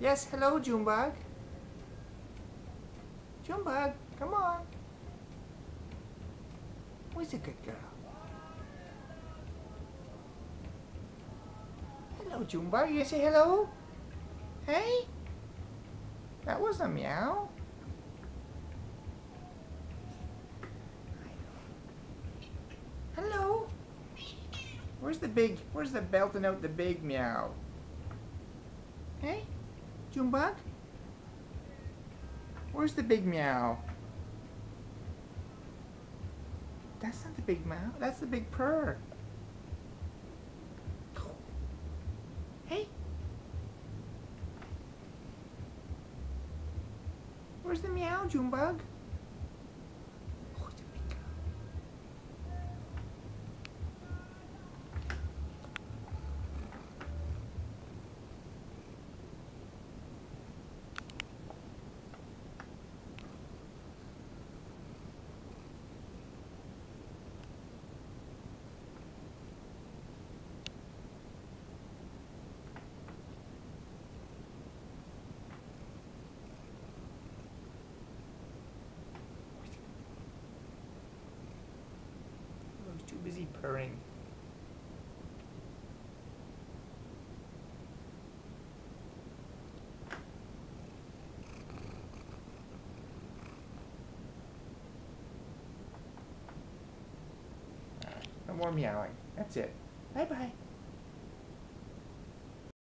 Yes, hello, Junebug. Junebug, come on. Where's a good girl? Hello, Junebug. You say hello? Hey? That wasn't a meow. Hello? Where's the big, where's the belting out the big meow? Hey? Junebug? Where's the big meow? That's not the big meow. That's the big purr. Hey? Where's the meow, Junebug? Busy purring. Ah, no more meowing. That's it. Bye bye.